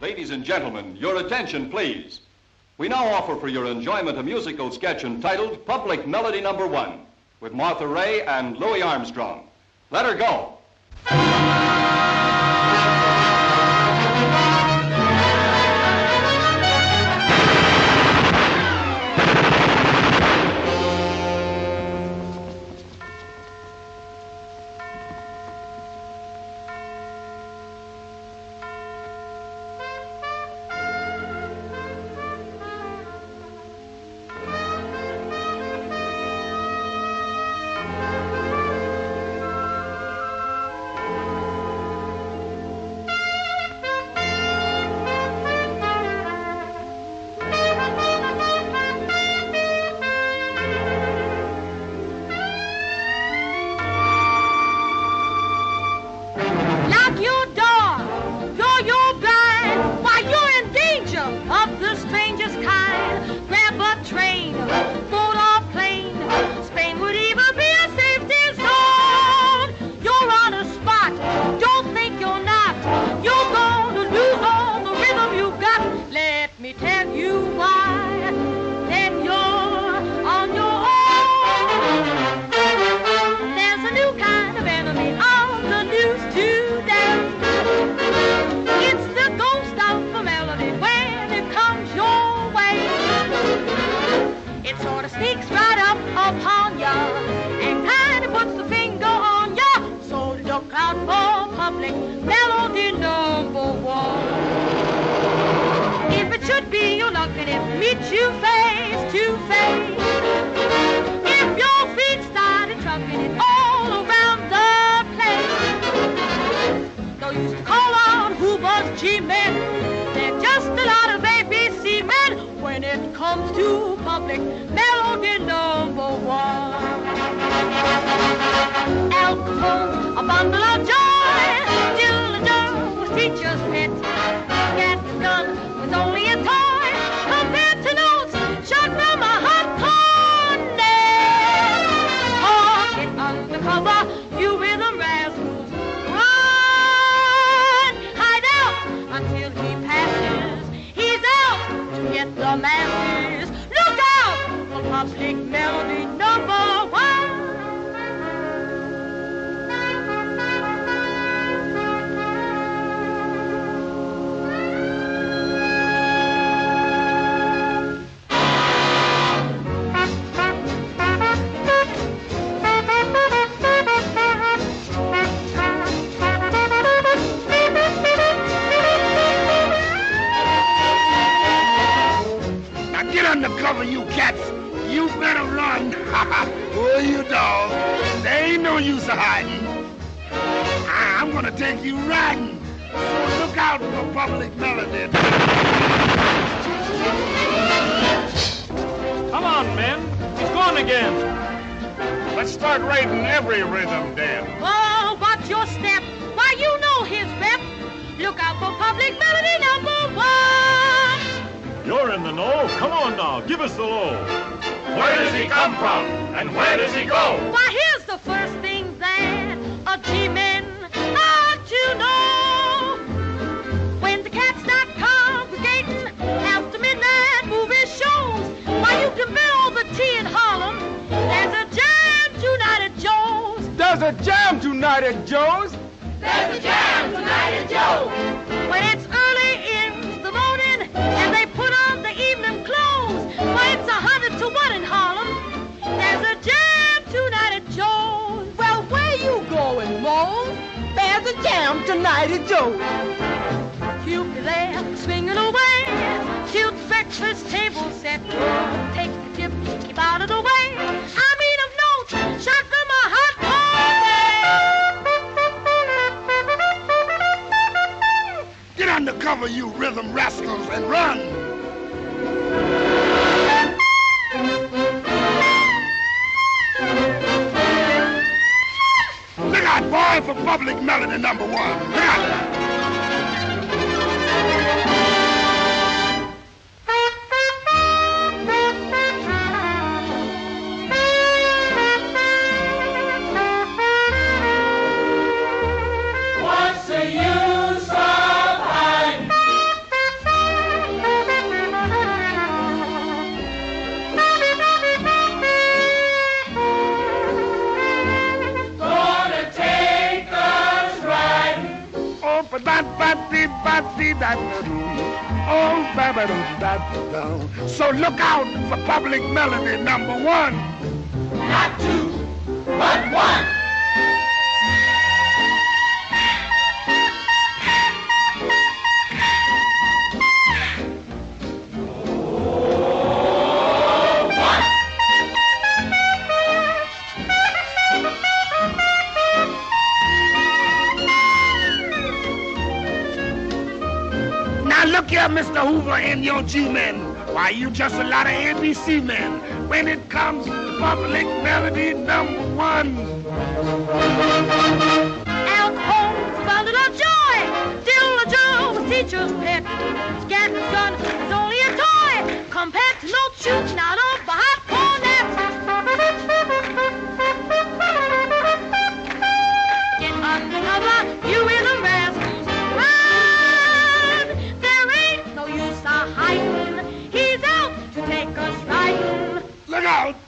Ladies and gentlemen, your attention, please. We now offer for your enjoyment a musical sketch entitled Public Melody Number One with Martha Raye and Louis Armstrong. Let her go. Sneaks right up upon ya and kind of puts the finger on ya. So look out for public melody number one. If it should be your luck and it meets you face to face. If your feet started trucking it all around the place. No use to call on Hoover's G-men. They're comes to public melody number one. Al Capone, a bundle of joy. Now get under cover, you cats. You better run. oh, you dog. There ain't no use of hiding. I- I'm gonna take you riding. So look out for public melody. Come on, men. He's gone again. Let's start raiding every rhythm den. Oh, watch your step. Why, you know his rep. Look out for public melody number one. You're in the know. Come on now. Give us the low. Where does he come from? And where does he go? Why, here's the first thing that a G-men ought to know. When the cats start congregating after midnight movie shows, why, you can bet all the tea in Harlem there's a jam tonight at Joe's. There's a jam tonight at Joe's. There's a jam tonight at Joe's. When it's early in the morning and they put on the evening clothes, why, it's a hundred to one in Harlem. There's a jam tonight at Joe's. Well, where you going, Mose? There's a jam tonight at Joe's. You'll be there, swinging away. Cute breakfast table set. Take the tip, keep out of the way. I mean of note, shot from a hot corner. Get under cover, you rhythm rascals, and run. Public melody number one. So look out for public melody number one. Not two, but one. Here, Mr. Hoover and your G-men. Why, you just a lot of NBC men. When it comes to public melody number one. Al Capone founded of joy. Still a Joe teacher's pet. Scat gun is only a toy compared to no shooting out out!